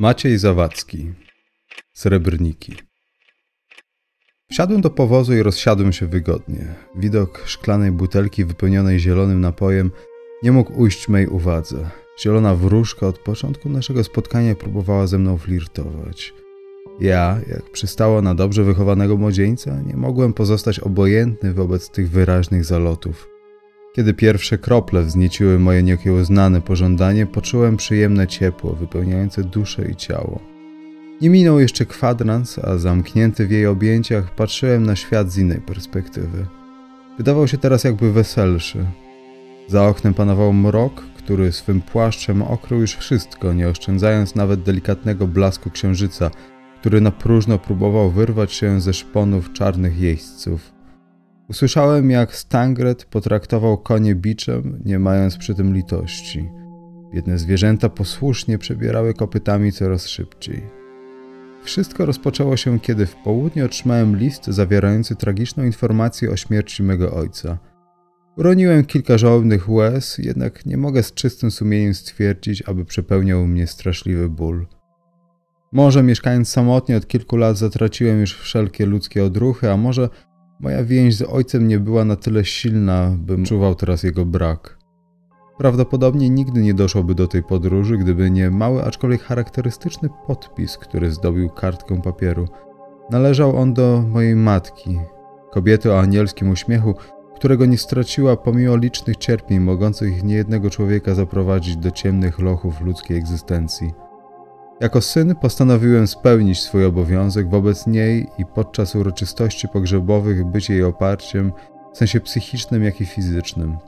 Maciej Zawadzki Srebrniki Wsiadłem do powozu i rozsiadłem się wygodnie. Widok szklanej butelki wypełnionej zielonym napojem nie mógł ujść mej uwadze. Zielona wróżka od początku naszego spotkania próbowała ze mną flirtować. Ja, jak przystało na dobrze wychowanego młodzieńca, nie mogłem pozostać obojętny wobec tych wyraźnych zalotów. Kiedy pierwsze krople wznieciły moje nieokiełznane pożądanie, poczułem przyjemne ciepło wypełniające duszę i ciało. Nie minął jeszcze kwadrans, a zamknięty w jej objęciach patrzyłem na świat z innej perspektywy. Wydawał się teraz jakby weselszy. Za oknem panował mrok, który swym płaszczem okrył już wszystko, nie oszczędzając nawet delikatnego blasku księżyca, który na próżno próbował wyrwać się ze szponów czarnych jeźdźców. Usłyszałem, jak Stangret potraktował konie biczem, nie mając przy tym litości. Biedne zwierzęta posłusznie przebierały kopytami coraz szybciej. Wszystko rozpoczęło się, kiedy w południe otrzymałem list zawierający tragiczną informację o śmierci mego ojca. Uroniłem kilka żałobnych łez, jednak nie mogę z czystym sumieniem stwierdzić, aby przepełniał mnie straszliwy ból. Może mieszkając samotnie od kilku lat zatraciłem już wszelkie ludzkie odruchy, a może Moja więź z ojcem nie była na tyle silna, bym czuwał teraz jego brak. Prawdopodobnie nigdy nie doszłoby do tej podróży, gdyby nie mały, aczkolwiek charakterystyczny podpis, który zdobił kartkę papieru. Należał on do mojej matki, kobiety o anielskim uśmiechu, którego nie straciła pomimo licznych cierpień mogących niejednego człowieka zaprowadzić do ciemnych lochów ludzkiej egzystencji. Jako syn postanowiłem spełnić swój obowiązek wobec niej i podczas uroczystości pogrzebowych być jej oparciem w sensie psychicznym, jak i fizycznym.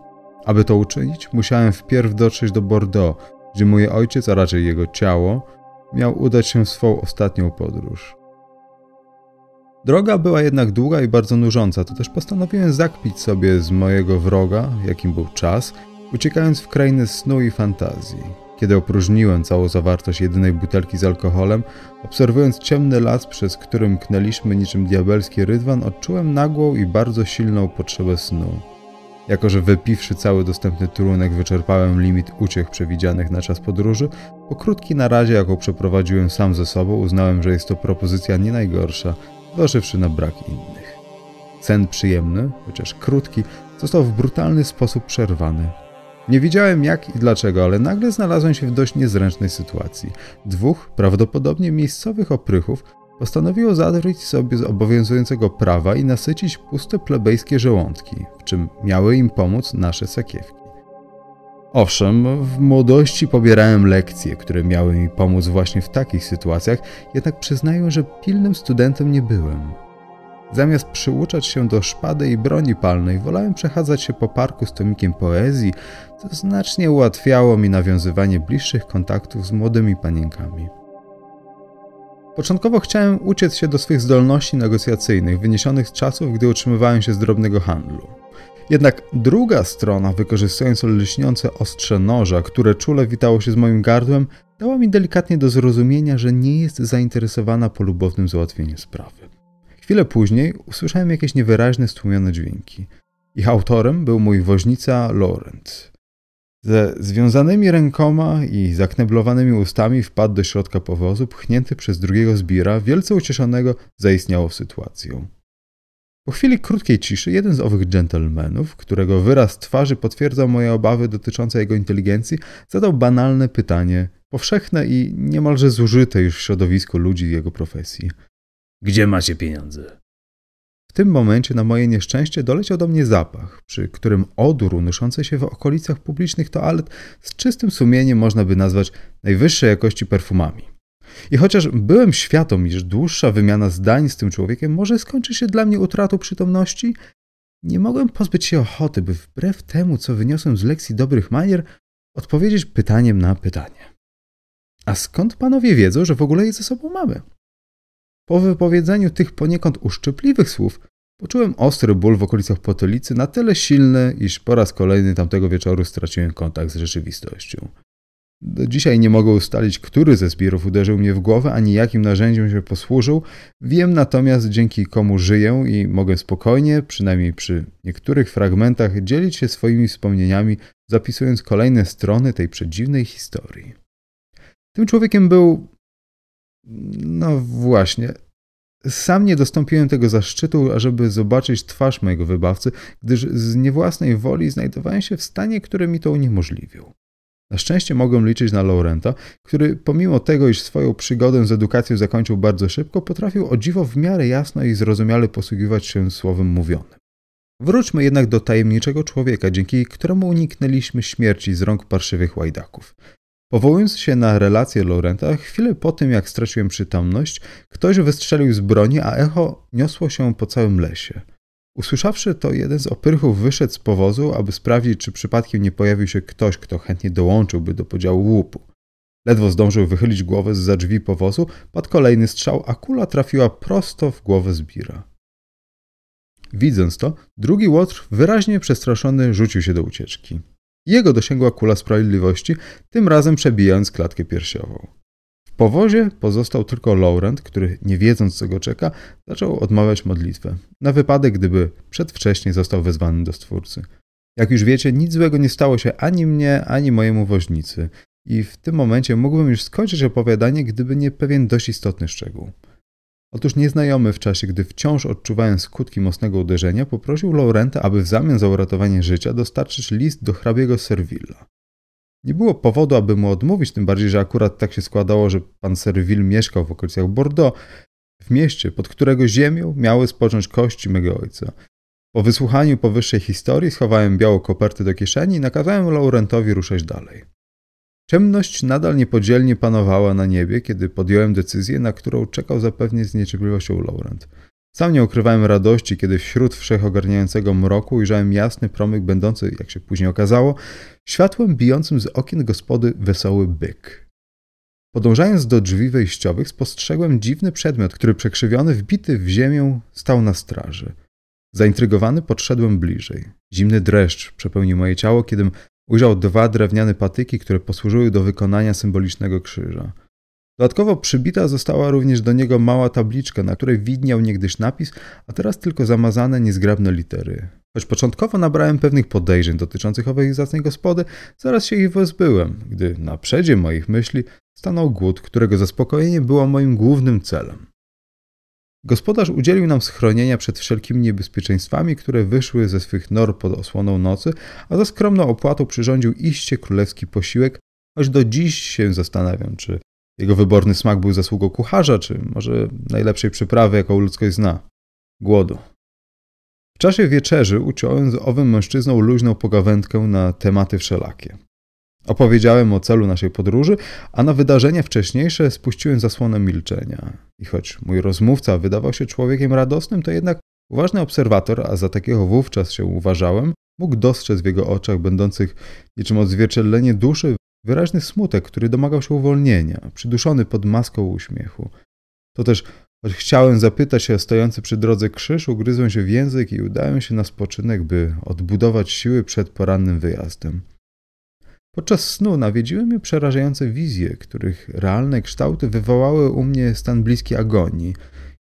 Aby to uczynić, musiałem wpierw dotrzeć do Bordeaux, gdzie mój ojciec, a raczej jego ciało, miał udać się w swą ostatnią podróż. Droga była jednak długa i bardzo nużąca, to też postanowiłem zakpić sobie z mojego wroga, jakim był czas, uciekając w krainy snu i fantazji. Kiedy opróżniłem całą zawartość jedynej butelki z alkoholem, obserwując ciemny las, przez który mknęliśmy niczym diabelski rydwan, odczułem nagłą i bardzo silną potrzebę snu. Jako, że wypiwszy cały dostępny trunek, wyczerpałem limit uciech przewidzianych na czas podróży, po krótkiej narazie, jaką przeprowadziłem sam ze sobą, uznałem, że jest to propozycja nie najgorsza, zważywszy na brak innych. Sen przyjemny, chociaż krótki, został w brutalny sposób przerwany. Nie wiedziałem jak i dlaczego, ale nagle znalazłem się w dość niezręcznej sytuacji. Dwóch, prawdopodobnie miejscowych oprychów, postanowiło zadrzeć sobie z obowiązującego prawa i nasycić puste plebejskie żołądki, w czym miały im pomóc nasze sakiewki. Owszem, w młodości pobierałem lekcje, które miały mi pomóc właśnie w takich sytuacjach, jednak przyznaję, że pilnym studentem nie byłem. Zamiast przyuczać się do szpady i broni palnej, wolałem przechadzać się po parku z tomikiem poezji, co znacznie ułatwiało mi nawiązywanie bliższych kontaktów z młodymi panienkami. Początkowo chciałem uciec się do swych zdolności negocjacyjnych, wyniesionych z czasów, gdy utrzymywałem się z drobnego handlu. Jednak druga strona, wykorzystując lśniące ostrze noża, które czule witało się z moim gardłem, dała mi delikatnie do zrozumienia, że nie jest zainteresowana polubownym załatwieniem sprawy. Chwilę później usłyszałem jakieś niewyraźne, stłumione dźwięki. Ich autorem był mój woźnica Laurent. Ze związanymi rękoma i zakneblowanymi ustami wpadł do środka powozu, pchnięty przez drugiego zbira, wielce ucieszonego zaistniałą sytuacją. Po chwili krótkiej ciszy jeden z owych dżentelmenów, którego wyraz twarzy potwierdzał moje obawy dotyczące jego inteligencji, zadał banalne pytanie, powszechne i niemalże zużyte już w środowisku ludzi jego profesji. Gdzie macie pieniądze? W tym momencie na moje nieszczęście doleciał do mnie zapach, przy którym odór unoszący się w okolicach publicznych toalet z czystym sumieniem można by nazwać najwyższej jakości perfumami. I chociaż byłem świadom, iż dłuższa wymiana zdań z tym człowiekiem może skończyć się dla mnie utratą przytomności, nie mogłem pozbyć się ochoty, by wbrew temu, co wyniosłem z lekcji dobrych manier, odpowiedzieć pytaniem na pytanie. A skąd panowie wiedzą, że w ogóle je ze sobą mamy? Po wypowiedzeniu tych poniekąd uszczypliwych słów, poczułem ostry ból w okolicach potylicy, na tyle silny, iż po raz kolejny tamtego wieczoru straciłem kontakt z rzeczywistością. Do dzisiaj nie mogę ustalić, który ze zbirów uderzył mnie w głowę, ani jakim narzędziem się posłużył. Wiem natomiast, dzięki komu żyję i mogę spokojnie, przynajmniej przy niektórych fragmentach, dzielić się swoimi wspomnieniami, zapisując kolejne strony tej przedziwnej historii. Tym człowiekiem był. No właśnie. Sam nie dostąpiłem tego zaszczytu, ażeby zobaczyć twarz mojego wybawcy, gdyż z niewłasnej woli znajdowałem się w stanie, który mi to uniemożliwił. Na szczęście mogłem liczyć na Laurenta, który pomimo tego, iż swoją przygodę z edukacją zakończył bardzo szybko, potrafił o dziwo w miarę jasno i zrozumiale posługiwać się słowem mówionym. Wróćmy jednak do tajemniczego człowieka, dzięki któremu uniknęliśmy śmierci z rąk parszywych łajdaków. Powołując się na relację Laurenta, chwilę po tym jak straciłem przytomność, ktoś wystrzelił z broni, a echo niosło się po całym lesie. Usłyszawszy to, jeden z opyrchów wyszedł z powozu, aby sprawdzić, czy przypadkiem nie pojawił się ktoś, kto chętnie dołączyłby do podziału łupu. Ledwo zdążył wychylić głowę z za drzwi powozu, padł kolejny strzał, a kula trafiła prosto w głowę Zbira. Widząc to, drugi łotr, wyraźnie przestraszony, rzucił się do ucieczki. Jego dosięgła kula sprawiedliwości, tym razem przebijając klatkę piersiową. W powozie pozostał tylko Laurent, który, nie wiedząc co go czeka, zaczął odmawiać modlitwę, na wypadek, gdyby przedwcześnie został wezwany do Stwórcy. Jak już wiecie, nic złego nie stało się ani mnie, ani mojemu woźnicy i w tym momencie mógłbym już skończyć opowiadanie, gdyby nie pewien dość istotny szczegół. Otóż nieznajomy w czasie, gdy wciąż odczuwałem skutki mocnego uderzenia, poprosił Laurenta, aby w zamian za uratowanie życia dostarczyć list do hrabiego Servilla. Nie było powodu, aby mu odmówić, tym bardziej, że akurat tak się składało, że pan Serville mieszkał w okolicach Bordeaux, w mieście, pod którego ziemią miały spocząć kości mego ojca. Po wysłuchaniu powyższej historii schowałem białą kopertę do kieszeni i nakazałem Laurentowi ruszać dalej. Ciemność nadal niepodzielnie panowała na niebie, kiedy podjąłem decyzję, na którą czekał zapewnie z niecierpliwością Laurent. Sam nie ukrywałem radości, kiedy wśród wszechogarniającego mroku ujrzałem jasny promyk będący, jak się później okazało, światłem bijącym z okien gospody wesoły byk. Podążając do drzwi wejściowych, spostrzegłem dziwny przedmiot, który przekrzywiony, wbity w ziemię, stał na straży. Zaintrygowany podszedłem bliżej. Zimny dreszcz przepełnił moje ciało, kiedym ujrzał dwa drewniane patyki, które posłużyły do wykonania symbolicznego krzyża. Dodatkowo przybita została również do niego mała tabliczka, na której widniał niegdyś napis, a teraz tylko zamazane, niezgrabne litery. Choć początkowo nabrałem pewnych podejrzeń dotyczących owej zacnej gospody, zaraz się ich pozbyłem, gdy na przedzie moich myśli stanął głód, którego zaspokojenie było moim głównym celem. Gospodarz udzielił nam schronienia przed wszelkimi niebezpieczeństwami, które wyszły ze swych nor pod osłoną nocy, a za skromną opłatą przyrządził iście królewski posiłek, choć do dziś się zastanawiam, czy jego wyborny smak był zasługą kucharza, czy może najlepszej przyprawy, jaką ludzkość zna głodu. W czasie wieczerzy uciąłem z owym mężczyzną luźną pogawędkę na tematy wszelakie. Opowiedziałem o celu naszej podróży, a na wydarzenia wcześniejsze spuściłem zasłonę milczenia. I choć mój rozmówca wydawał się człowiekiem radosnym, to jednak uważny obserwator, a za takiego wówczas się uważałem, mógł dostrzec w jego oczach, będących niczym odzwierciedlenie duszy, wyraźny smutek, który domagał się uwolnienia, przyduszony pod maską uśmiechu. To też, choć chciałem zapytać się stojący przy drodze krzyż, ugryzłem się w język i udałem się na spoczynek, by odbudować siły przed porannym wyjazdem. Podczas snu nawiedziły mnie przerażające wizje, których realne kształty wywołały u mnie stan bliski agonii.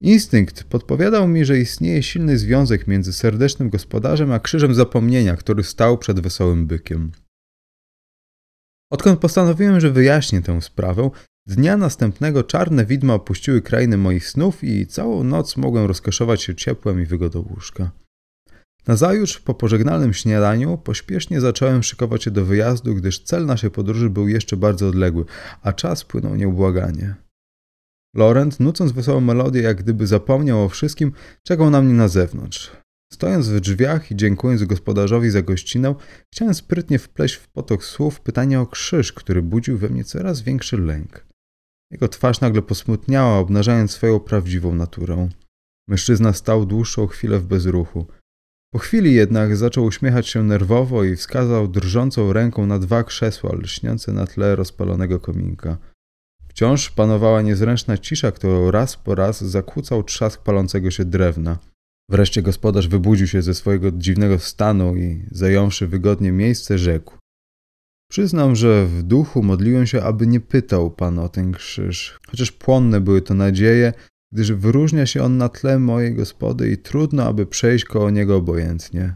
Instynkt podpowiadał mi, że istnieje silny związek między serdecznym gospodarzem a krzyżem zapomnienia, który stał przed wesołym bykiem. Odkąd postanowiłem, że wyjaśnię tę sprawę, Dnia następnego czarne widma opuściły krainy moich snów i całą noc mogłem rozkoszować się ciepłem i wygodą łóżka. Nazajutrz, po pożegnalnym śniadaniu, pośpiesznie zacząłem szykować się do wyjazdu, gdyż cel naszej podróży był jeszcze bardzo odległy, a czas płynął nieubłaganie. Laurent, nucąc wesołą melodię, jak gdyby zapomniał o wszystkim, czekał na mnie na zewnątrz. Stojąc w drzwiach i dziękując gospodarzowi za gościnę, chciałem sprytnie wpleść w potok słów pytania o krzyż, który budził we mnie coraz większy lęk. Jego twarz nagle posmutniała, obnażając swoją prawdziwą naturę. Mężczyzna stał dłuższą chwilę w bezruchu. Po chwili jednak zaczął uśmiechać się nerwowo i wskazał drżącą ręką na dwa krzesła lśniące na tle rozpalonego kominka. Wciąż panowała niezręczna cisza, którą raz po raz zakłócał trzask palącego się drewna. Wreszcie gospodarz wybudził się ze swojego dziwnego stanu i, zająwszy wygodnie miejsce, rzekł. Przyznam, że w duchu modliłem się, aby nie pytał pan o ten krzyż, chociaż płonne były to nadzieje, gdyż wyróżnia się on na tle mojej gospody i trudno, aby przejść koło niego obojętnie.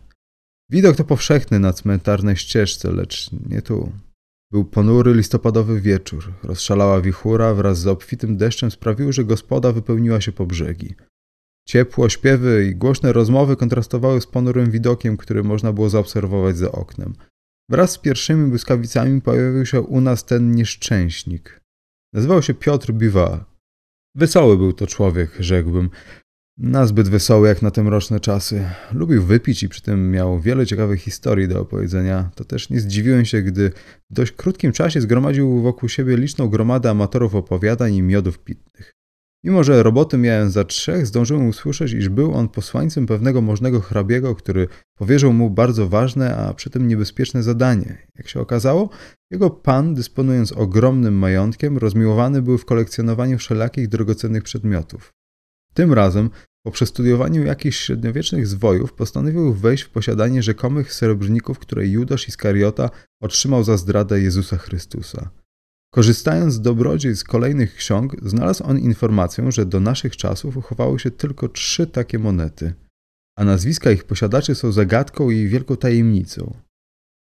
Widok to powszechny na cmentarnej ścieżce, lecz nie tu. Był ponury listopadowy wieczór. Rozszalała wichura wraz z obfitym deszczem sprawiły, że gospoda wypełniła się po brzegi. Ciepło, śpiewy i głośne rozmowy kontrastowały z ponurym widokiem, który można było zaobserwować za oknem. Wraz z pierwszymi błyskawicami pojawił się u nas ten nieszczęśnik. Nazywał się Piotr Biwa. Wesoły był to człowiek, rzekłbym. Nazbyt wesoły jak na te mroczne czasy. Lubił wypić i przy tym miał wiele ciekawych historii do opowiedzenia. To też nie zdziwiłem się, gdy w dość krótkim czasie zgromadził wokół siebie liczną gromadę amatorów opowiadań i miodów pitnych. Mimo, że roboty miałem za trzech, zdążyłem usłyszeć, iż był on posłańcem pewnego możnego hrabiego, który powierzył mu bardzo ważne, a przy tym niebezpieczne zadanie. Jak się okazało, jego pan, dysponując ogromnym majątkiem, rozmiłowany był w kolekcjonowaniu wszelakich drogocennych przedmiotów. Tym razem, po przestudiowaniu jakichś średniowiecznych zwojów, postanowił wejść w posiadanie rzekomych srebrników, które Judasz Iskariota otrzymał za zdradę Jezusa Chrystusa. Korzystając z kolejnych ksiąg, znalazł on informację, że do naszych czasów uchowały się tylko trzy takie monety, a nazwiska ich posiadaczy są zagadką i wielką tajemnicą.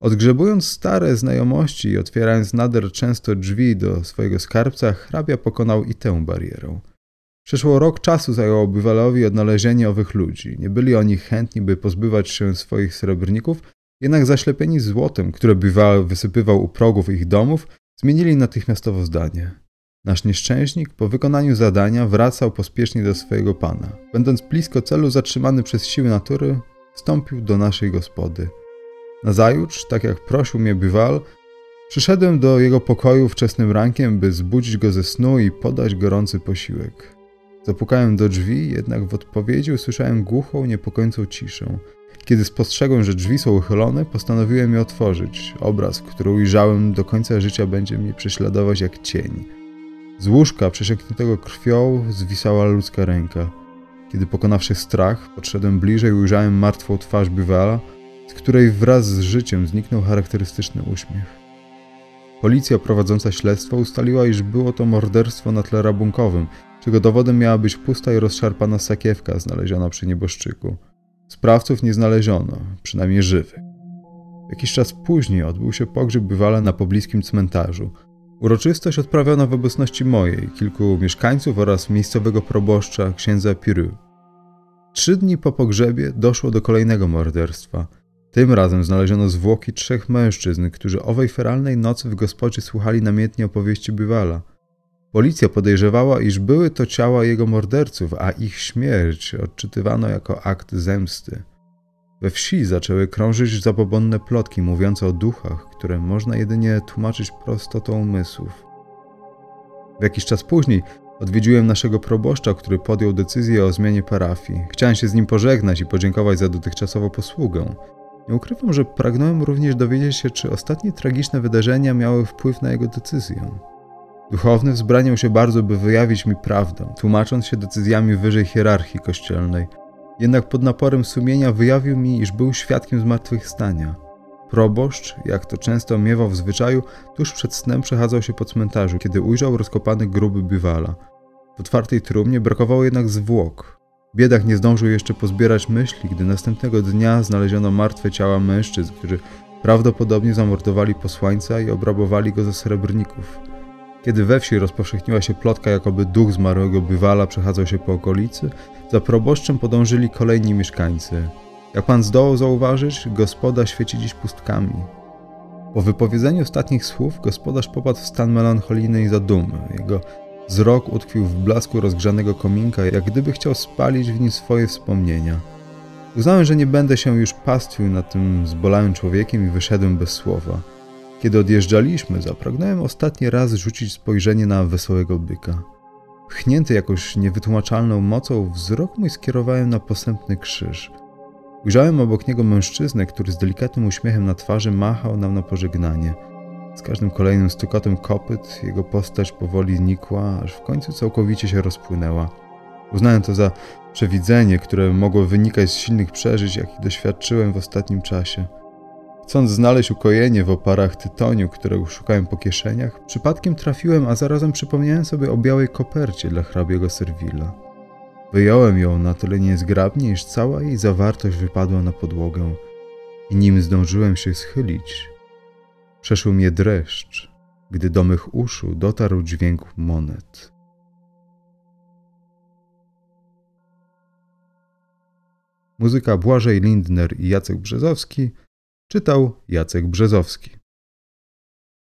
Odgrzebując stare znajomości i otwierając nader często drzwi do swojego skarbca, hrabia pokonał i tę barierę. Przeszło rok czasu zajęło obywalowi odnalezienie owych ludzi. Nie byli oni chętni, by pozbywać się swoich srebrników, jednak zaślepieni złotem, które bywal wysypywał u progów ich domów, Zmienili natychmiastowo zdanie. Nasz nieszczęśnik po wykonaniu zadania wracał pospiesznie do swojego pana. Będąc blisko celu, zatrzymany przez siły natury, wstąpił do naszej gospody. Nazajutrz, tak jak prosił mnie bywal, przyszedłem do jego pokoju wczesnym rankiem, by zbudzić go ze snu i podać gorący posiłek. Zapukałem do drzwi, jednak w odpowiedzi usłyszałem głuchą, niepokojącą ciszę. Kiedy spostrzegłem, że drzwi są uchylone, postanowiłem je otworzyć. Obraz, który ujrzałem do końca życia, będzie mnie prześladować jak cień. Z łóżka przesiąkniętego krwią zwisała ludzka ręka. Kiedy pokonawszy strach, podszedłem bliżej i ujrzałem martwą twarz Bywala, z której wraz z życiem zniknął charakterystyczny uśmiech. Policja prowadząca śledztwo ustaliła, iż było to morderstwo na tle rabunkowym, czego dowodem miała być pusta i rozszarpana sakiewka znaleziona przy nieboszczyku. Sprawców nie znaleziono, przynajmniej żywych. Jakiś czas później odbył się pogrzeb bywala na pobliskim cmentarzu. Uroczystość odprawiono w obecności mojej, kilku mieszkańców oraz miejscowego proboszcza księdza Piru. Trzy dni po pogrzebie doszło do kolejnego morderstwa. Tym razem znaleziono zwłoki trzech mężczyzn, którzy owej feralnej nocy w gospodzie słuchali namiętnie opowieści bywala – Policja podejrzewała, iż były to ciała jego morderców, a ich śmierć odczytywano jako akt zemsty. We wsi zaczęły krążyć zabobonne plotki mówiące o duchach, które można jedynie tłumaczyć prostotą umysłów. W jakiś czas później odwiedziłem naszego proboszcza, który podjął decyzję o zmianie parafii. Chciałem się z nim pożegnać i podziękować za dotychczasową posługę. Nie ukrywam, że pragnąłem również dowiedzieć się, czy ostatnie tragiczne wydarzenia miały wpływ na jego decyzję. Duchowny wzbraniał się bardzo, by wyjawić mi prawdę, tłumacząc się decyzjami wyżej hierarchii kościelnej. Jednak pod naporem sumienia wyjawił mi, iż był świadkiem zmartwychwstania. Proboszcz, jak to często miewał w zwyczaju, tuż przed snem przechadzał się po cmentarzu, kiedy ujrzał rozkopany gruby bywala. W otwartej trumnie brakowało jednak zwłok. Biedak nie zdążył jeszcze pozbierać myśli, gdy następnego dnia znaleziono martwe ciała mężczyzn, którzy prawdopodobnie zamordowali posłańca i obrabowali go ze srebrników. Kiedy we wsi rozpowszechniła się plotka, jakoby duch zmarłego bywala przechadzał się po okolicy, za proboszczem podążyli kolejni mieszkańcy. Jak pan zdołał zauważyć, gospoda świeci dziś pustkami. Po wypowiedzeniu ostatnich słów gospodarz popadł w stan melancholijnej i zadumy. Jego wzrok utkwił w blasku rozgrzanego kominka, jak gdyby chciał spalić w nim swoje wspomnienia. Uznałem, że nie będę się już pastwił nad tym zbolałym człowiekiem i wyszedłem bez słowa. Kiedy odjeżdżaliśmy, zapragnąłem ostatni raz rzucić spojrzenie na wesołego byka. Pchnięty jakąś niewytłumaczalną mocą, wzrok mój skierowałem na posępny krzyż. Ujrzałem obok niego mężczyznę, który z delikatnym uśmiechem na twarzy machał nam na pożegnanie. Z każdym kolejnym stukotem kopyt jego postać powoli znikła, aż w końcu całkowicie się rozpłynęła. Uznałem to za przewidzenie, które mogło wynikać z silnych przeżyć, jakich doświadczyłem w ostatnim czasie. Chcąc znaleźć ukojenie w oparach tytoniu, którego szukałem po kieszeniach, przypadkiem trafiłem, a zarazem przypomniałem sobie o białej kopercie dla hrabiego Serwila. Wyjąłem ją na tyle niezgrabnie, iż cała jej zawartość wypadła na podłogę i nim zdążyłem się schylić, przeszył mnie dreszcz, gdy do mych uszu dotarł dźwięk monet. Muzyka Błażej Lindner i Jacek Brzezowski czytał Jacek Brzezowski.